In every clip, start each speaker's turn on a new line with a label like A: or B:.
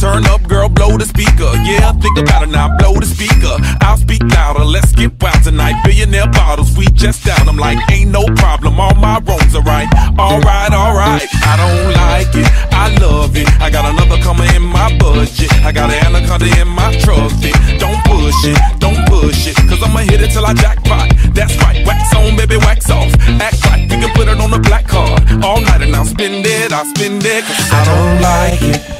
A: Turn up, girl, blow the speaker. Yeah, think about it now, blow the speaker. I'll speak louder, let's get wild tonight. Billionaire bottles, we just down. I'm like, ain't no problem, all my wrongs are right. Alright, alright, I don't like it, I love it. I got another coming in my budget. I got an anaconda in my trusty. Don't push it, don't push it, cause I'ma hit it till I jackpot. That's right, wax on, baby, wax off. Act right, we can put it on the black card. All night and I'll spend it, I'll spend it. Cause
B: I don't like it.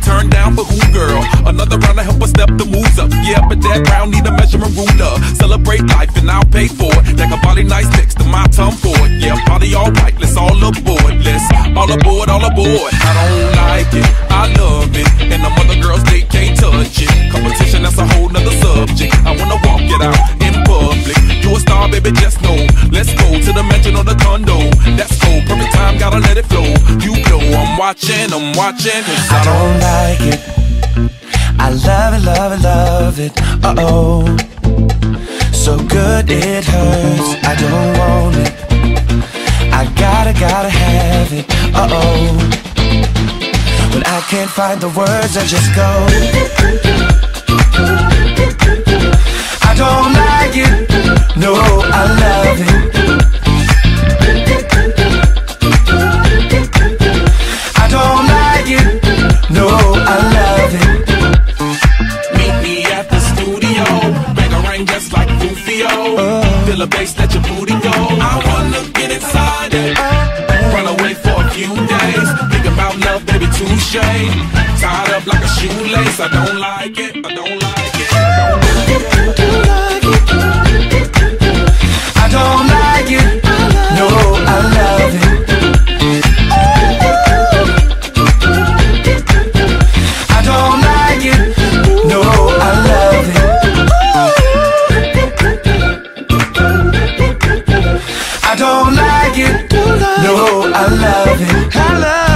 A: Dance with me, turn down for who, girl? Another round to help us step the moves up. Yeah, but that round need a measurement ruler. Celebrate life and I'll pay for it. Like a body nice next to my Tom Ford. Yeah, party all right, let's all aboard. Let's all aboard, all aboard. I don't watching, I'm watching. 'cause
B: I don't like it. I love it, love it, love it. Uh oh. So good it hurts. I don't want it. I gotta, gotta have it. Uh oh. When I can't find the words, I just go. I
A: wanna get inside it. Run away for a few days. Think about love, baby. Tied up like a shoelace. I don't like it. I don't it.